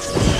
Yeah.